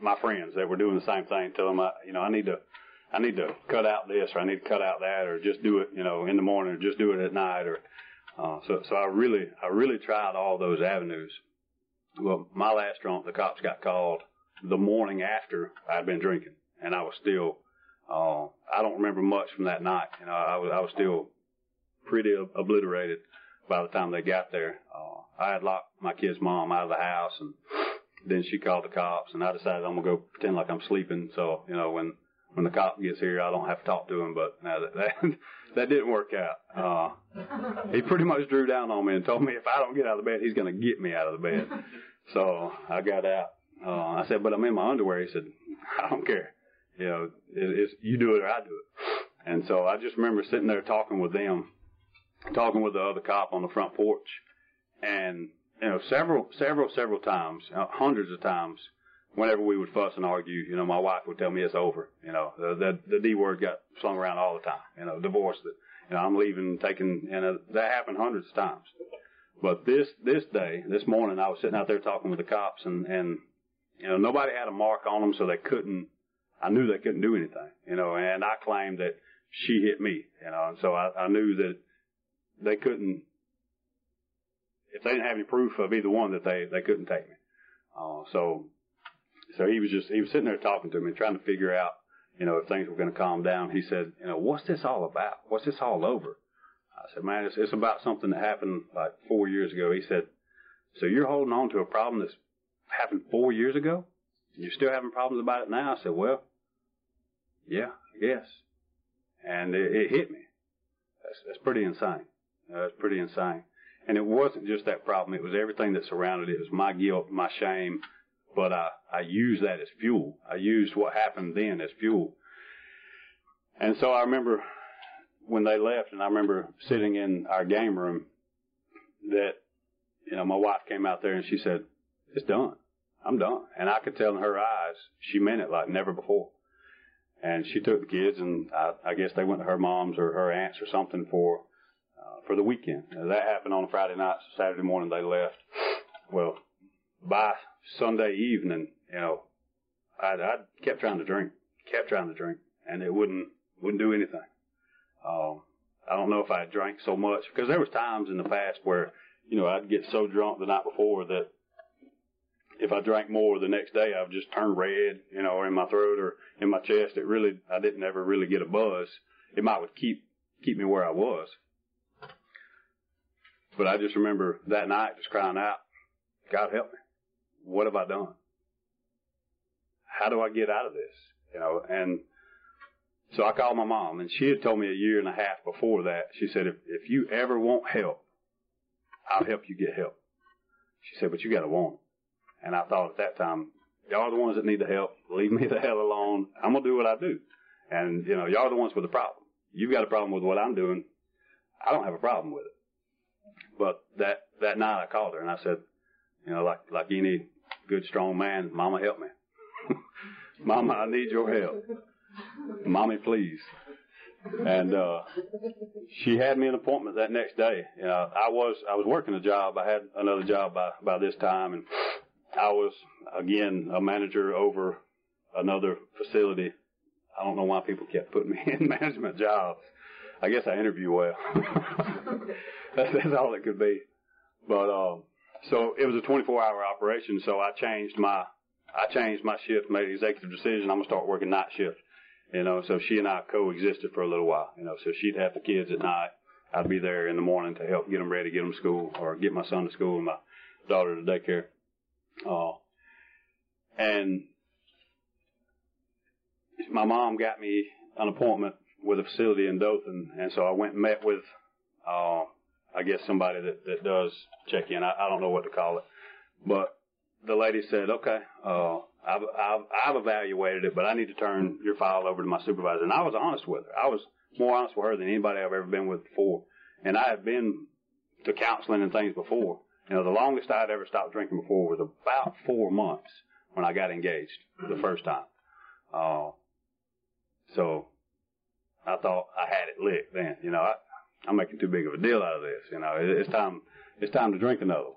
my friends that were doing the same thing. Tell them I you know I need to I need to cut out this or I need to cut out that or just do it you know in the morning or just do it at night or uh, so so I really I really tried all those avenues. Well, my last drunk, the cops got called the morning after I'd been drinking, and I was still. Uh, I don't remember much from that night. You know, I was I was still pretty obliterated by the time they got there. Uh, I had locked my kid's mom out of the house, and then she called the cops, and I decided I'm gonna go pretend like I'm sleeping. So you know, when when the cop gets here, I don't have to talk to him. But now that that, that didn't work out. Uh, he pretty much drew down on me and told me if I don't get out of the bed, he's gonna get me out of the bed. So I got out. Uh, I said, but I'm in my underwear. He said, I don't care. You know, it, it's you do it or I do it. And so I just remember sitting there talking with them, talking with the other cop on the front porch, and you know, several, several, several times, uh, hundreds of times, whenever we would fuss and argue, you know, my wife would tell me it's over. You know, the the, the D word got slung around all the time. You know, divorce. That you know, I'm leaving, taking, and uh, that happened hundreds of times. But this this day, this morning, I was sitting out there talking with the cops, and and you know, nobody had a mark on them, so they couldn't. I knew they couldn't do anything, you know, and I claimed that she hit me, you know, and so I, I knew that they couldn't. If they didn't have any proof of either one, that they they couldn't take me. Uh, so so he was just he was sitting there talking to me, trying to figure out, you know, if things were going to calm down. He said, you know, what's this all about? What's this all over? I said, man, it's, it's about something that happened like four years ago. He said, so you're holding on to a problem that's happened four years ago? And you're still having problems about it now? I said, well, yeah, I guess. And it, it hit me. That's, that's pretty insane. That's pretty insane. And it wasn't just that problem. It was everything that surrounded it. It was my guilt, my shame, but I, I used that as fuel. I used what happened then as fuel. And so I remember when they left, and I remember sitting in our game room that, you know, my wife came out there and she said, it's done. I'm done. And I could tell in her eyes, she meant it like never before. And she took the kids and I, I guess they went to her mom's or her aunt's or something for, uh, for the weekend. That happened on a Friday night. So Saturday morning they left. Well, by Sunday evening, you know, I, I kept trying to drink, kept trying to drink, and it wouldn't wouldn't do anything. Um, I don't know if I drank so much because there was times in the past where you know I'd get so drunk the night before that if I drank more the next day, I would just turn red, you know, or in my throat or in my chest. It really, I didn't ever really get a buzz. It might would keep keep me where I was. But I just remember that night just crying out, God help me. What have I done? How do I get out of this? You know, and so I called my mom and she had told me a year and a half before that, she said, if, if you ever want help, I'll help you get help. She said, but you gotta want it. And I thought at that time, y'all are the ones that need the help. Leave me the hell alone. I'm gonna do what I do. And, you know, y'all are the ones with the problem. You've got a problem with what I'm doing. I don't have a problem with it. But that, that night I called her and I said, you know, like, like any good strong man, mama help me. mama, I need your help. Mommy, please. And, uh, she had me an appointment that next day. You know, I was, I was working a job. I had another job by, by this time and I was again a manager over another facility. I don't know why people kept putting me in management jobs. I guess I interview well. that's, that's all it could be. But um, so it was a 24 hour operation. So I changed my I changed my shift, made an executive decision. I'm gonna start working night shift. You know, so she and I coexisted for a little while. You know, so she'd have the kids at night. I'd be there in the morning to help get them ready, get them to school, or get my son to school and my daughter to daycare. Uh, and my mom got me an appointment with a facility in Dothan, and so I went and met with, uh, I guess somebody that, that does check in. I, I don't know what to call it, but the lady said, okay, uh, I've, I've, I've evaluated it, but I need to turn your file over to my supervisor. And I was honest with her. I was more honest with her than anybody I've ever been with before. And I have been to counseling and things before. You know, the longest I'd ever stopped drinking before was about four months when I got engaged the first time. Uh, so I thought I had it licked then. You know, I, I'm making too big of a deal out of this. You know, it, it's time, it's time to drink another.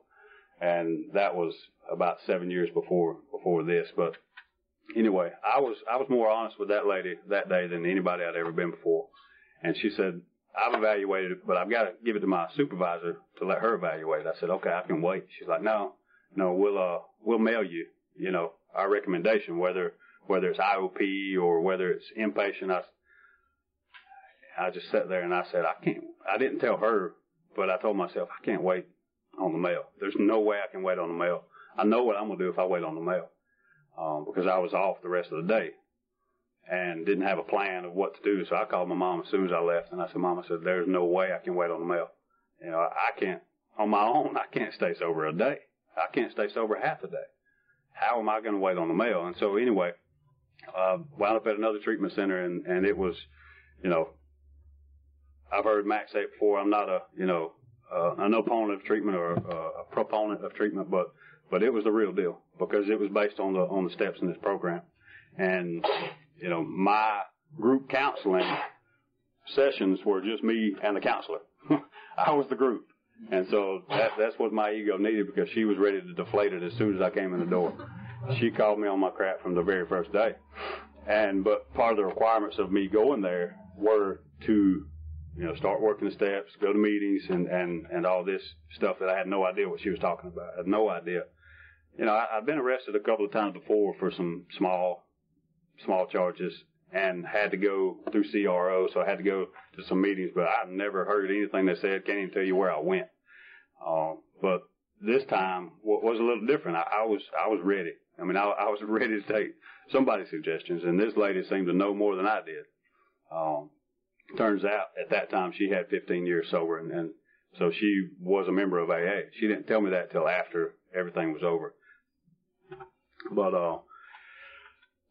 And that was about seven years before, before this. But anyway, I was, I was more honest with that lady that day than anybody I'd ever been before. And she said, I've evaluated it, but I've got to give it to my supervisor to let her evaluate. I said, okay, I can wait. She's like, no, no, we'll, uh, we'll mail you, you know, our recommendation, whether, whether it's IOP or whether it's inpatient. I, I just sat there and I said, I can't, I didn't tell her, but I told myself, I can't wait on the mail. There's no way I can wait on the mail. I know what I'm going to do if I wait on the mail. Um, because I was off the rest of the day and didn't have a plan of what to do. So I called my mom as soon as I left and I said, Mom, I said, there's no way I can wait on the mail. You know, I can't, on my own, I can't stay sober a day. I can't stay sober half a day. How am I going to wait on the mail? And so anyway, uh, wound up at another treatment center and, and it was, you know, I've heard Max say before. I'm not a, you know, uh, an opponent of treatment or uh, a proponent of treatment, but, but it was the real deal because it was based on the, on the steps in this program. And, you know, my group counseling sessions were just me and the counselor. I was the group. And so that, that's what my ego needed because she was ready to deflate it as soon as I came in the door. She called me on my crap from the very first day. And, but part of the requirements of me going there were to you know, start working the steps, go to meetings and, and, and all this stuff that I had no idea what she was talking about. I had no idea. You know, I, I've been arrested a couple of times before for some small, small charges and had to go through CRO, so I had to go to some meetings, but I never heard anything they said. Can't even tell you where I went. Uh, but this time was a little different. I, I was, I was ready. I mean, I, I was ready to take somebody's suggestions, and this lady seemed to know more than I did. Um, turns out at that time she had 15 years sober and, and so she was a member of AA. She didn't tell me that till after everything was over. But, uh,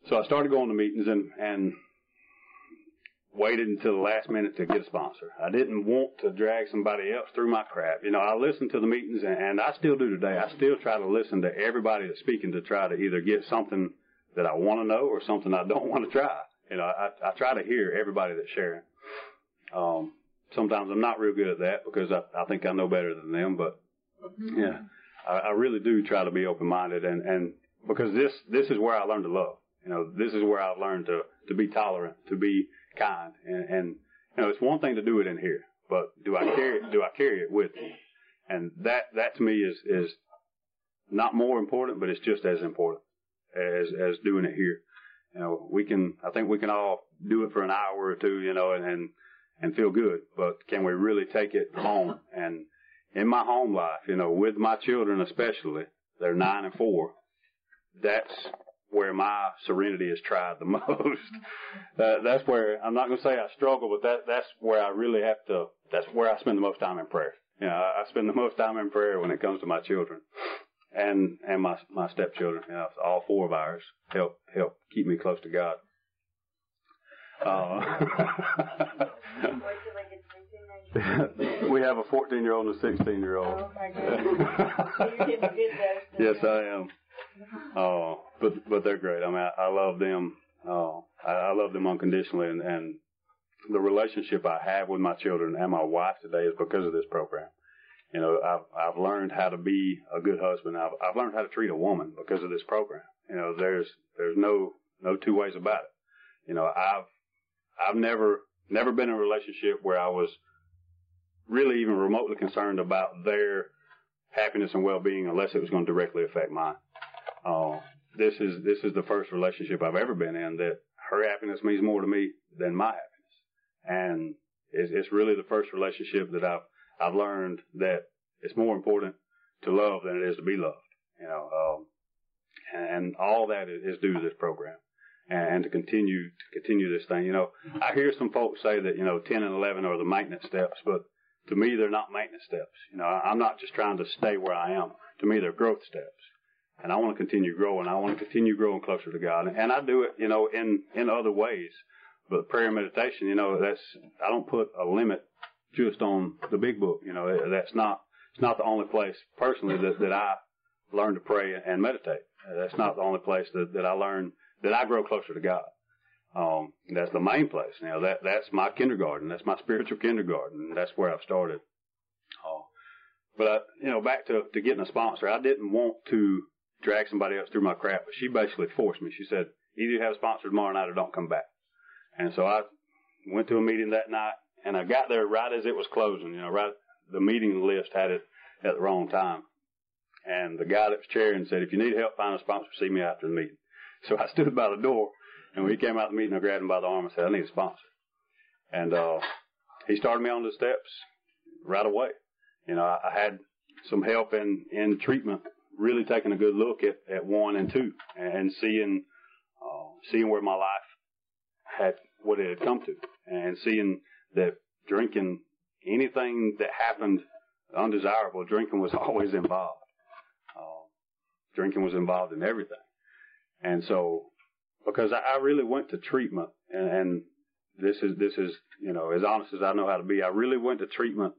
so I started going to meetings and, and waited until the last minute to get a sponsor. I didn't want to drag somebody else through my crap. You know, I listened to the meetings and, and I still do today. I still try to listen to everybody that's speaking to try to either get something that I want to know or something I don't want to try. You know, I, I try to hear everybody that's sharing. Um, sometimes I'm not real good at that because I, I think I know better than them, but mm-hmm. yeah, I, I really do try to be open minded and, and because this, this is where I learned to love. You know, this is where I've learned to, to be tolerant, to be kind. And, and, you know, it's one thing to do it in here, but do I carry it, do I carry it with me? And that, that to me is, is not more important, but it's just as important as, as doing it here. You know, we can, I think we can all do it for an hour or two, you know, and, and and feel good, but can we really take it home? And in my home life, you know, with my children especially, they're nine and four. That's where my serenity is tried the most. uh, that's where I'm not going to say I struggle, but that that's where I really have to. That's where I spend the most time in prayer. You know, I, I spend the most time in prayer when it comes to my children, and and my my stepchildren. You know, all four of ours help help keep me close to God. Uh, we have a 14 year old and a 16 year old. Oh yes, I am. Oh, but but they're great. I mean, I, I love them. Oh, I, I love them unconditionally, and, and the relationship I have with my children and my wife today is because of this program. You know, I've I've learned how to be a good husband. I've I've learned how to treat a woman because of this program. You know, there's there's no no two ways about it. You know, I've I've never never been in a relationship where I was really even remotely concerned about their happiness and well-being unless it was going to directly affect mine. Uh, this is this is the first relationship I've ever been in that her happiness means more to me than my happiness, and it's, it's really the first relationship that I've I've learned that it's more important to love than it is to be loved. You know, um, and all that is due to this program and to continue to continue this thing. You know, I hear some folks say that you know 10 and 11 are the maintenance steps, but to me they're not maintenance steps. You know, I'm not just trying to stay where I am. To me, they're growth steps, and I want to continue growing. I want to continue growing closer to God, and I do it, you know, in in other ways. But prayer and meditation, you know, that's I don't put a limit just on the big book. You know, that's not it's not the only place personally that, that I learn to pray and meditate. That's not the only place that, that I learn that I grow closer to God. Um, that's the main place. Know, that, that's my kindergarten. That's my spiritual kindergarten. That's where I've started. Uh, but I, you know, back to, to getting a sponsor, I didn't want to drag somebody else through my crap, but she basically forced me. She said, either you have a sponsor tomorrow night or don't come back. And so I went to a meeting that night and I got there right as it was closing, you know, right, the meeting list had it at the wrong time. And the guy that was chairing said, if you need help finding a sponsor, see me after the meeting. So I stood by the door and when he came out of the meeting, I grabbed him by the arm and said, I need a sponsor. And, uh, he started me on the steps right away. You know, I, I had some help in, in treatment, really taking a good look at, at one and two and seeing, uh, seeing where my life had, what it had come to and seeing that drinking anything that happened undesirable, drinking was always involved. Uh, drinking was involved in everything. And so because I, I really went to treatment, and, and this is this is you know as honest as I know how to be. I really went to treatment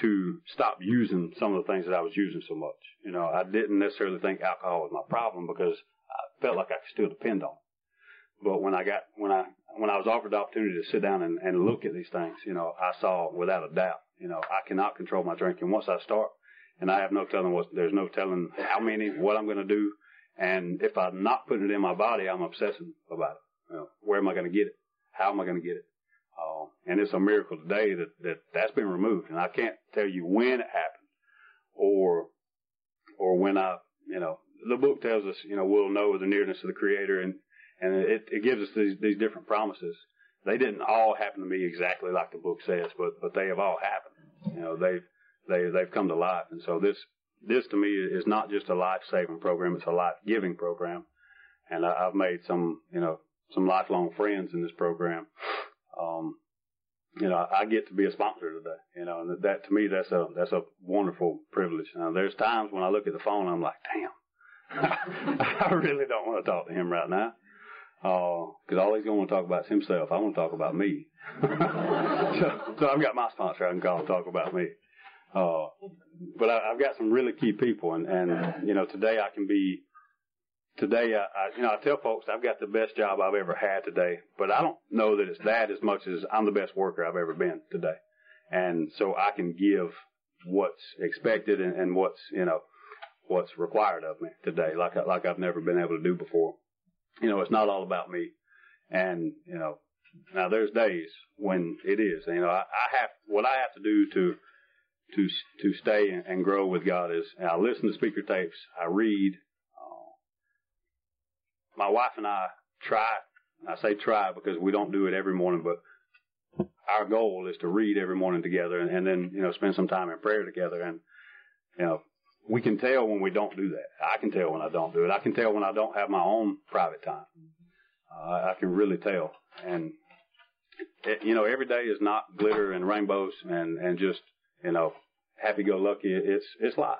to stop using some of the things that I was using so much. You know, I didn't necessarily think alcohol was my problem because I felt like I could still depend on it. But when I got when I when I was offered the opportunity to sit down and, and look at these things, you know, I saw without a doubt, you know, I cannot control my drinking. Once I start, and I have no telling what there's no telling how many, what I'm going to do, and if I'm not putting it in my body, I'm obsessing about it. You know, where am I going to get it? How am I going to get it? Uh, and it's a miracle today that, that that's been removed. And I can't tell you when it happened or, or when I, you know, the book tells us, you know, we'll know the nearness of the creator and, and it, it gives us these, these different promises. They didn't all happen to me exactly like the book says, but, but they have all happened. You know, they've, they, they've come to life. And so this, this to me is not just a life saving program; it's a life giving program. And I, have made some, you know, some lifelong friends in this program. Um, you know, I get to be a sponsor today. You know, and that to me, that's a that's a wonderful privilege. Now, there's times when I look at the phone, I'm like, damn, I really don't want to talk to him right now, because uh, all he's going to talk about is himself. I want to talk about me. so, so I've got my sponsor I can call and talk about me. Uh, but I, I've got some really key people, and and you know today I can be. Today, I, I you know I tell folks I've got the best job I've ever had today, but I don't know that it's that as much as I'm the best worker I've ever been today, and so I can give what's expected and, and what's you know what's required of me today, like like I've never been able to do before. You know, it's not all about me, and you know, now there's days when it is. You know, I, I have what I have to do to to to stay and grow with God is I listen to speaker tapes, I read. Uh, my wife and I try. I say try because we don't do it every morning, but our goal is to read every morning together and, and then you know spend some time in prayer together. And you know we can tell when we don't do that. I can tell when I don't do it. I can tell when I don't have my own private time. Uh, I can really tell. And it, you know every day is not glitter and rainbows and and just you know happy go lucky. It's it's life.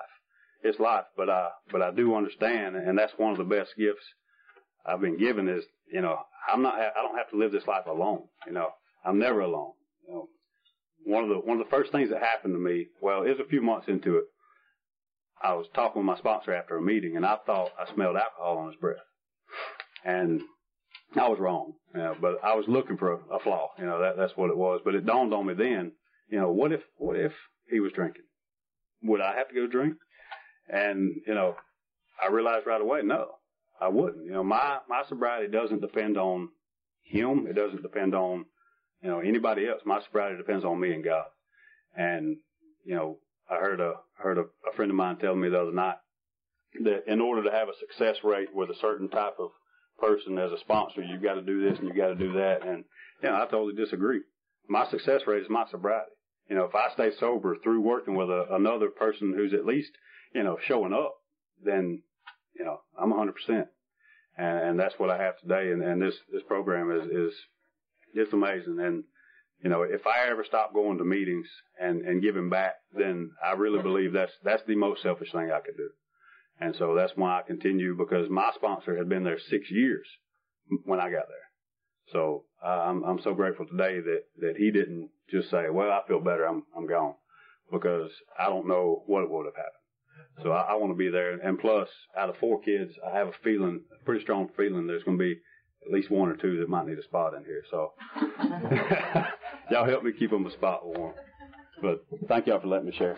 It's life. But I but I do understand, and that's one of the best gifts I've been given is you know I'm not I don't have to live this life alone. You know I'm never alone. You know one of the one of the first things that happened to me. Well, it was a few months into it. I was talking with my sponsor after a meeting, and I thought I smelled alcohol on his breath, and I was wrong. You know, but I was looking for a, a flaw. You know that that's what it was. But it dawned on me then. You know what if what if he was drinking? Would I have to go drink? And, you know, I realized right away, no, I wouldn't. You know, my, my sobriety doesn't depend on him. It doesn't depend on, you know, anybody else. My sobriety depends on me and God. And, you know, I heard a, heard a, a friend of mine tell me the other night that in order to have a success rate with a certain type of person as a sponsor, you've got to do this and you've got to do that. And, you know, I totally disagree. My success rate is my sobriety. You know, if I stay sober through working with a, another person who's at least, you know, showing up, then, you know, I'm 100%. And, and that's what I have today. And, and this, this program is, is, it's amazing. And, you know, if I ever stop going to meetings and, and giving back, then I really believe that's, that's the most selfish thing I could do. And so that's why I continue because my sponsor had been there six years when I got there. So uh, I'm I'm so grateful today that that he didn't just say, "Well, I feel better. I'm I'm gone," because I don't know what would have happened. So I, I want to be there. And plus, out of four kids, I have a feeling, a pretty strong feeling there's going to be at least one or two that might need a spot in here. So y'all help me keep them a spot warm. But thank y'all for letting me share.